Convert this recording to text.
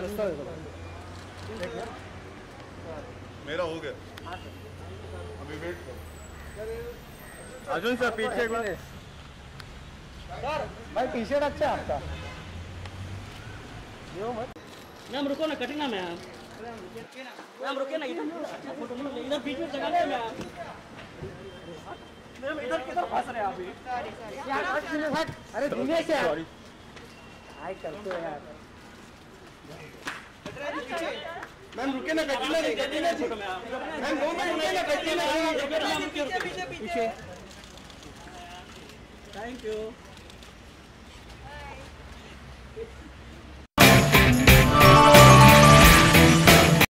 दूसरा दे दो। मेरा हो गया। अभी वेट करो। अर्जुन सर पीछे एक बार। भाई टी शर्ट अच्छा है आपका। यो मत। मैम रुको ना कटिंग ना मैम। मैम रुके ना इधर। अच्छा इधर बीच में जगह ले मैम। मैम इधर किधर फंस रहे हैं आप अरे दिनेश यार हाय करते हो यार। मैम रुके ना कटिंग ना कटिंग ना जी। मैम मैम दो मिनट रुके ना कटिंग ना। पीछे पीछे पीछे। Thank you